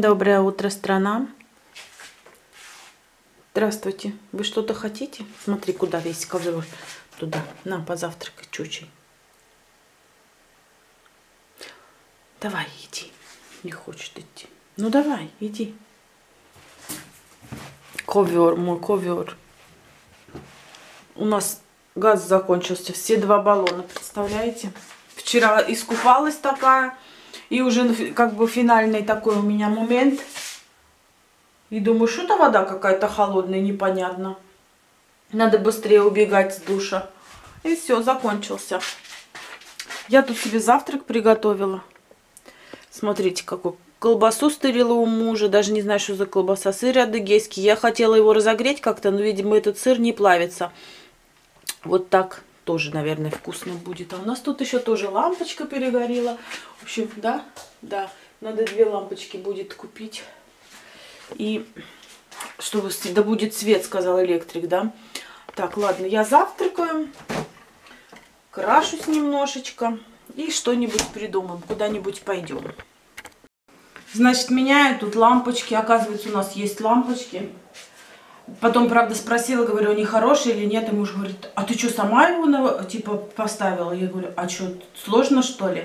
Доброе утро, страна. Здравствуйте. Вы что-то хотите? Смотри, куда весь ковер. Туда. На, позавтракай чуть-чуть. Давай, иди. Не хочет идти. Ну давай, иди. Ковер, мой ковер. У нас газ закончился. Все два баллона, представляете? Вчера искупалась такая. И уже как бы финальный такой у меня момент. И думаю, что-то вода какая-то холодная, непонятно. Надо быстрее убегать с душа. И все, закончился. Я тут себе завтрак приготовила. Смотрите, какой колбасу стырила у мужа. Даже не знаю, что за колбаса. Сыр адыгейский. Я хотела его разогреть как-то, но, видимо, этот сыр не плавится. Вот так тоже, наверное, вкусно будет. А у нас тут еще тоже лампочка перегорела. В общем, да, да, надо две лампочки будет купить. И чтобы да будет свет, сказал электрик, да. Так, ладно, я завтракаю, крашусь немножечко и что-нибудь придумаем, куда-нибудь пойдем. Значит, меняю тут лампочки. Оказывается, у нас есть лампочки. Потом, правда, спросила, говорю, они хорошие или нет. И муж говорит, а ты что, сама его, типа, поставила? Я говорю, а что, сложно, что ли?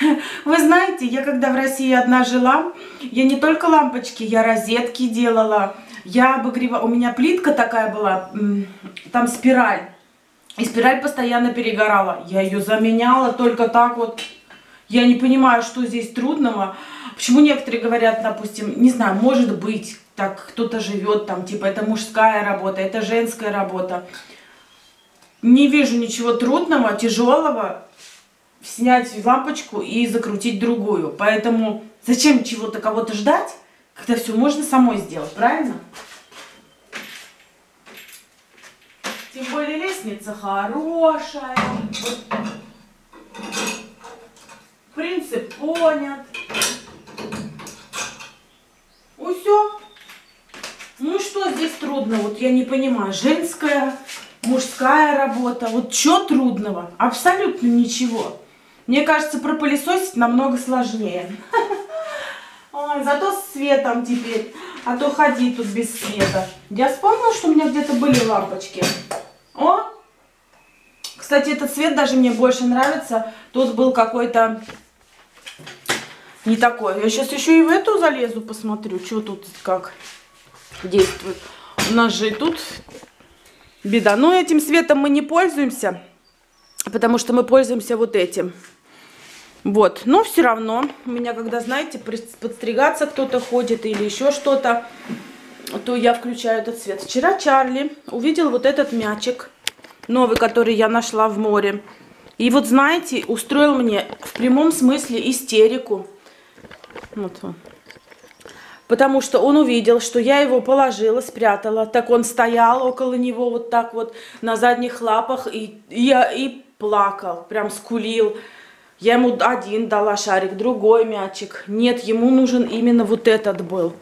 Вы знаете, я когда в России одна жила, я не только лампочки, я розетки делала, я обогревала, у меня плитка такая была, там спираль, и спираль постоянно перегорала. Я ее заменяла только так вот. Я не понимаю, что здесь трудного. Почему некоторые говорят, допустим, не знаю, может быть, так кто-то живет там, типа это мужская работа, это женская работа. Не вижу ничего трудного, тяжелого снять лампочку и закрутить другую. Поэтому зачем чего-то кого-то ждать, когда все можно самой сделать, правильно? Тем более лестница хорошая. Принцип понят. Ну все. Ну что здесь трудно? Вот я не понимаю. Женская, мужская работа. Вот что трудного? Абсолютно ничего. Мне кажется, пропылесосить намного сложнее. Ой, зато с светом теперь. А то ходи тут без света. Я вспомнила, что у меня где-то были лампочки. О! Кстати, этот цвет даже мне больше нравится. Тут был какой-то не такой. Я сейчас еще и в эту залезу, посмотрю, что тут как действует. У нас же и тут беда. Но этим светом мы не пользуемся, потому что мы пользуемся вот этим. Вот, но все равно, у меня, когда, знаете, подстригаться кто-то ходит или еще что-то, то я включаю этот свет. Вчера Чарли увидел вот этот мячик, новый, который я нашла в море. И вот, знаете, устроил мне в прямом смысле истерику. Вот он. Потому что он увидел, что я его положила, спрятала. Так он стоял около него вот так вот на задних лапах и, и, и плакал, прям скулил. Я ему один дала шарик, другой мячик. Нет, ему нужен именно вот этот был.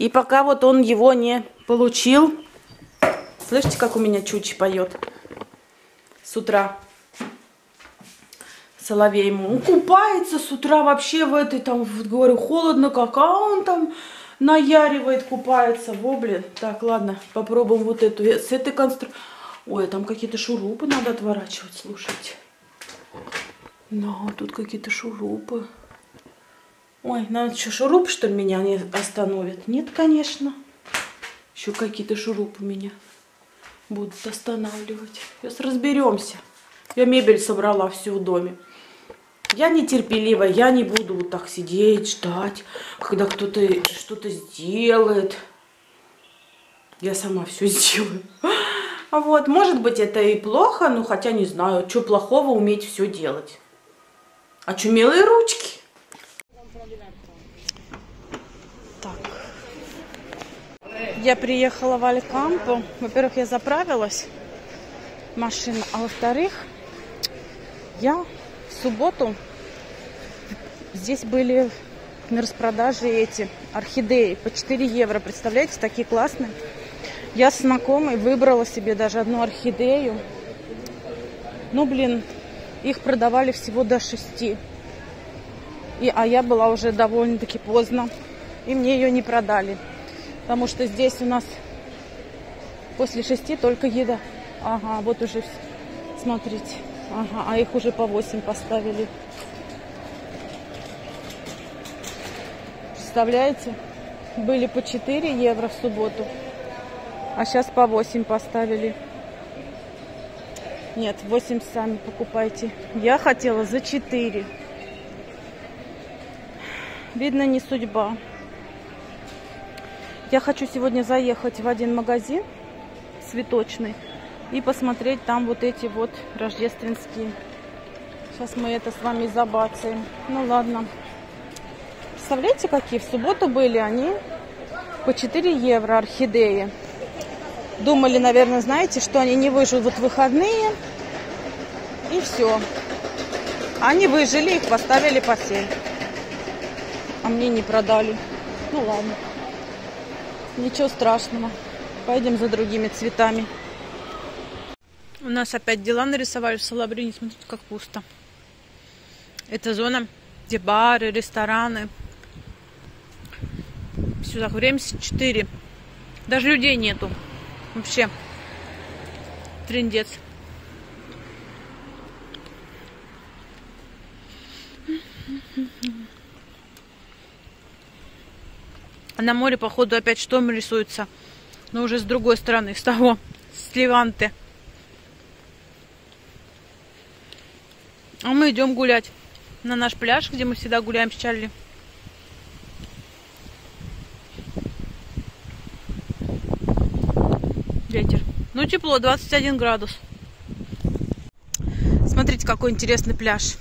И пока вот он его не получил... Слышите, как у меня Чучи поет с утра? Соловей ему. Он купается с утра вообще в этой, там, говорю, холодно как, а он там наяривает, купается. Во, блин. Так, ладно, попробуем вот эту. С этой конструкцией... Ой, там какие-то шурупы надо отворачивать, слушайте. Но тут какие-то шурупы. Ой, надо что, шуруп, что ли, меня не остановит? Нет, конечно. Еще какие-то шурупы меня будут останавливать. Сейчас разберемся. Я мебель собрала всю в доме. Я нетерпеливая, я не буду вот так сидеть, ждать, когда кто-то что-то сделает. Я сама все сделаю. Вот, может быть, это и плохо, но хотя не знаю, что плохого уметь все делать. Очумелые ручки. Так. Я приехала в Алькампу. Во-первых, я заправилась машина, а во-вторых, я в субботу здесь были на распродаже эти орхидеи по 4 евро. Представляете, такие классные. Я с знакомой выбрала себе даже одну орхидею. Ну, блин, их продавали всего до 6. И, а я была уже довольно-таки поздно. И мне ее не продали. Потому что здесь у нас после шести только еда. Ага, вот уже, смотрите. Ага, а их уже по 8 поставили. Представляете? Были по 4 евро в субботу. А сейчас по 8 поставили. Нет, 8 сами покупайте. Я хотела за 4. Видно, не судьба. Я хочу сегодня заехать в один магазин цветочный и посмотреть там вот эти вот рождественские. Сейчас мы это с вами забацаем. Ну ладно. Представляете, какие в субботу были они? По 4 евро орхидеи. Думали, наверное, знаете, что они не выживут в выходные. И все. Они выжили, их поставили по 7. А мне не продали. Ну ладно. Ничего страшного. Пойдем за другими цветами. У нас опять дела нарисовали в Салабрине. Смотрите, как пусто. Это зона, где бары, рестораны. Сюда время 4. Даже людей нету. Вообще. Трендец. А на море, походу, опять шторм рисуется. Но уже с другой стороны, с того, с Леванты. А мы идем гулять на наш пляж, где мы всегда гуляем с Чарли. ветер. Ну, тепло, 21 градус. Смотрите, какой интересный пляж.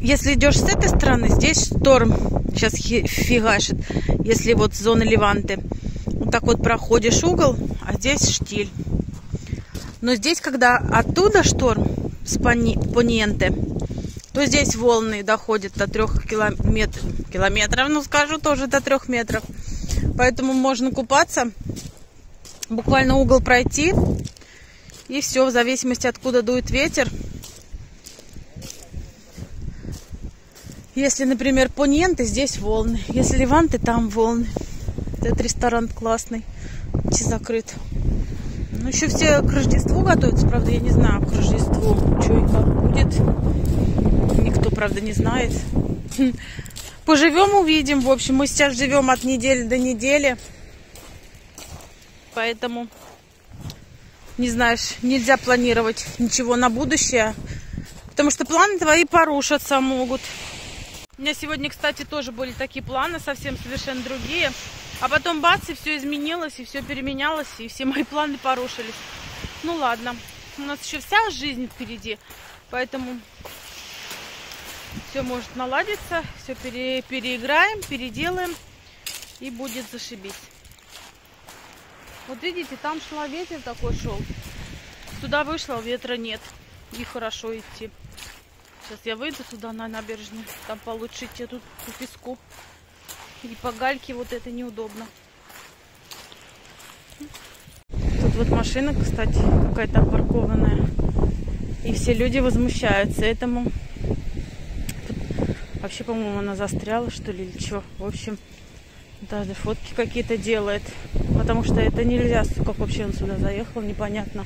Если идешь с этой стороны, здесь шторм сейчас фигашит. Если вот с зоны Леванты. Вот так вот проходишь угол, а здесь штиль. Но здесь, когда оттуда шторм с Пониенте, то здесь волны доходят до трех километров. Километров, ну скажу, тоже до трех метров. Поэтому можно купаться буквально угол пройти. И все, в зависимости откуда дует ветер. Если, например, поненты, здесь волны. Если леванты, там волны. Этот ресторан классный. Закрыт. Ну, еще все к Рождеству готовятся. Правда, я не знаю, к Рождеству, что и как будет. Никто, правда, не знает. Поживем, увидим. В общем, мы сейчас живем от недели до недели. Поэтому, не знаешь, нельзя планировать ничего на будущее. Потому что планы твои порушатся могут. У меня сегодня, кстати, тоже были такие планы, совсем совершенно другие. А потом бац, и все изменилось, и все переменялось, и все мои планы порушились. Ну ладно, у нас еще вся жизнь впереди, поэтому все может наладиться, все пере, переиграем, переделаем, и будет зашибись. Вот видите, там шла ветер такой шел. Сюда вышла, ветра нет. И хорошо идти. Сейчас я выйду туда на набережную. Там получше идти тут по песку. И по гальке вот это неудобно. Тут вот машина, кстати, какая-то паркованная. И все люди возмущаются этому. Тут вообще, по-моему, она застряла, что ли, или что. В общем, даже фотки какие-то делает. Потому что это нельзя, как вообще он сюда заехал, непонятно.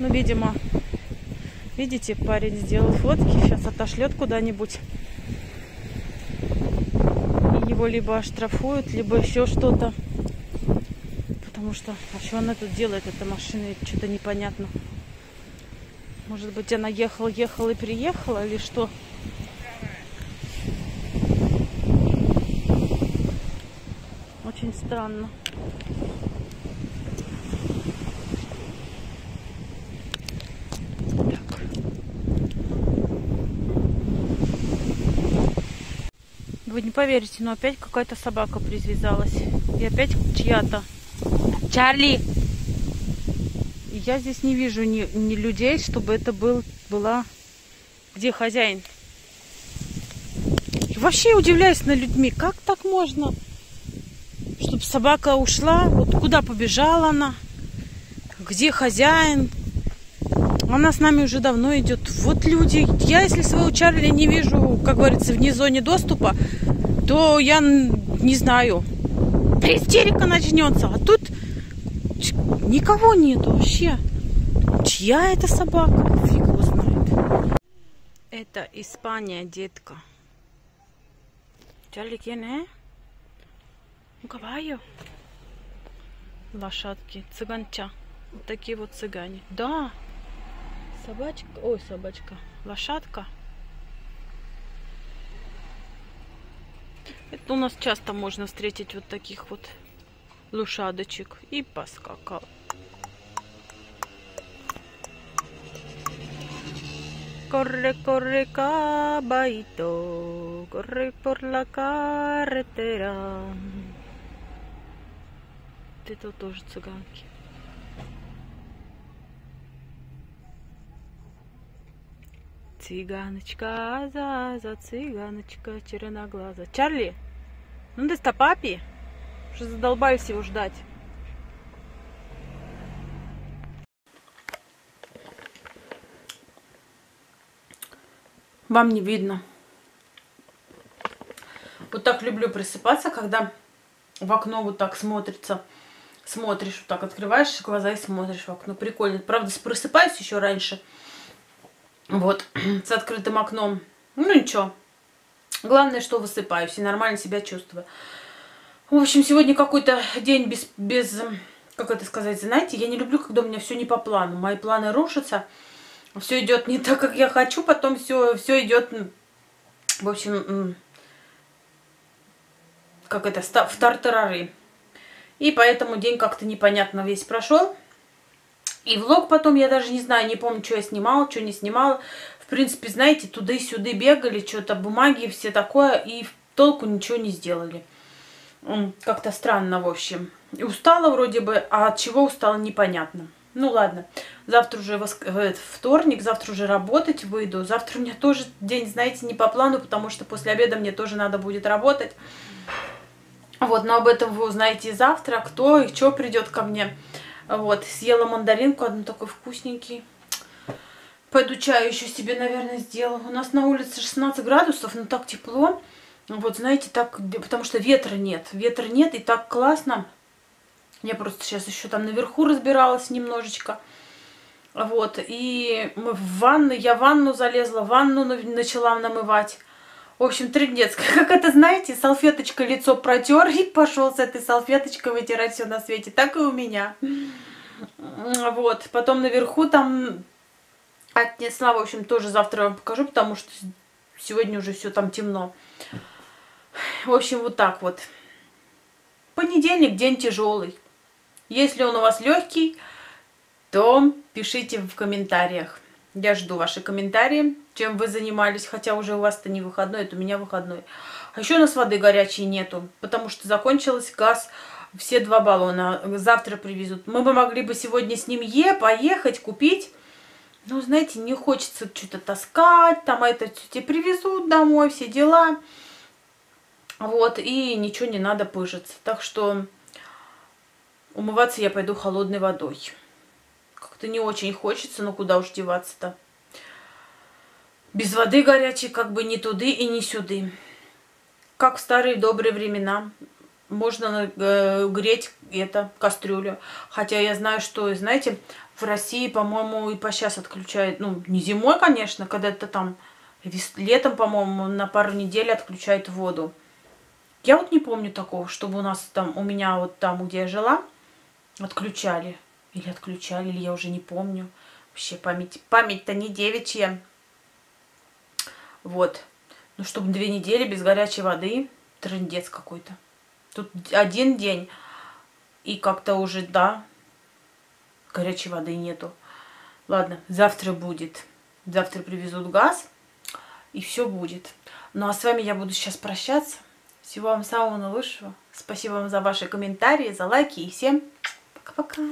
Ну, видимо, видите, парень сделал фотки, сейчас отошлет куда-нибудь. Его либо оштрафуют, либо еще что-то. Потому что, а что она тут делает, эта машина, что-то непонятно. Может быть, она ехала, ехала и приехала, или что? Очень странно. Вы не поверите, но опять какая-то собака привязалась. И опять чья-то. Чарли! Я здесь не вижу ни, ни людей, чтобы это был, была... Где хозяин? И вообще удивляюсь на людьми. Как так можно? чтобы собака ушла. Вот куда побежала она? Где хозяин? Она с нами уже давно идет. Вот люди, я если своего Чарли не вижу, как говорится, вне зоне доступа, то я не знаю. Истерика начнется. А тут никого нету вообще. Чья это собака? Фиг его знает. Это Испания, детка. Чарли, quién es? Un caballo. Лошадки, цыганча. Вот такие вот цыгане. Да, собачка, ой, собачка, лошадка. Это у нас часто можно встретить вот таких вот лошадочек. И поскакал. Corre, corre, caballito, corre por la carretera. Это тоже цыганки. Цыганочка, за, за цыганочка, черноглаза. Чарли, ну ты папи? Что задолбаюсь его ждать. Вам не видно. Вот так люблю просыпаться, когда в окно вот так смотрится. Смотришь, вот так открываешь глаза и смотришь в окно. Прикольно. Правда, просыпаюсь еще раньше. Вот, с открытым окном. Ну ничего. Главное, что высыпаюсь и нормально себя чувствую. В общем, сегодня какой-то день без, без, как это сказать, знаете, я не люблю, когда у меня все не по плану. Мои планы рушатся все идет не так, как я хочу, потом все, все идет, в общем, как это, в тартарары. И поэтому день как-то непонятно весь прошел. И влог потом, я даже не знаю, не помню, что я снимала, что не снимала. В принципе, знаете, туда и сюда бегали, что-то бумаги, все такое, и толку ничего не сделали. Как-то странно, в общем. И устала вроде бы, а от чего устала, непонятно. Ну ладно, завтра уже воск... Э, вторник, завтра уже работать выйду. Завтра у меня тоже день, знаете, не по плану, потому что после обеда мне тоже надо будет работать. Вот, но об этом вы узнаете завтра, кто и что придет ко мне. Вот, съела мандаринку, одну такой вкусненький. Пойду чаю еще себе, наверное, сделаю. У нас на улице 16 градусов, но так тепло. Вот, знаете, так, потому что ветра нет. Ветра нет, и так классно. Я просто сейчас еще там наверху разбиралась немножечко. Вот, и мы в ванну, я в ванну залезла, ванну начала намывать. В общем, трендец. Как это, знаете, салфеточкой лицо протер и пошел с этой салфеточкой вытирать все на свете. Так и у меня. Вот, потом наверху там отнесла, в общем, тоже завтра вам покажу, потому что сегодня уже все там темно. В общем, вот так вот. Понедельник, день тяжелый. Если он у вас легкий, то пишите в комментариях. Я жду ваши комментарии, чем вы занимались, хотя уже у вас-то не выходной, это у меня выходной. А еще у нас воды горячей нету, потому что закончился газ, все два баллона завтра привезут. Мы бы могли бы сегодня с ним Е поехать, купить. Но, знаете, не хочется что-то таскать, там это тебе привезут домой, все дела. Вот, и ничего не надо пыжиться. Так что Умываться я пойду холодной водой. Как-то не очень хочется, но куда уж деваться-то. Без воды горячей как бы ни туды и ни сюды. Как в старые добрые времена. Можно э, греть это, кастрюлю. Хотя я знаю, что, знаете, в России, по-моему, и по сейчас отключают. Ну, не зимой, конечно, когда это там летом, по-моему, на пару недель отключают воду. Я вот не помню такого, чтобы у нас там, у меня вот там, где я жила, Отключали. Или отключали, или я уже не помню. Вообще память, память-то не девичья. Вот. Ну, чтобы две недели без горячей воды, трендец какой-то. Тут один день, и как-то уже, да, горячей воды нету. Ладно, завтра будет. Завтра привезут газ, и все будет. Ну, а с вами я буду сейчас прощаться. Всего вам самого наилучшего. Спасибо вам за ваши комментарии, за лайки и всем пока-пока.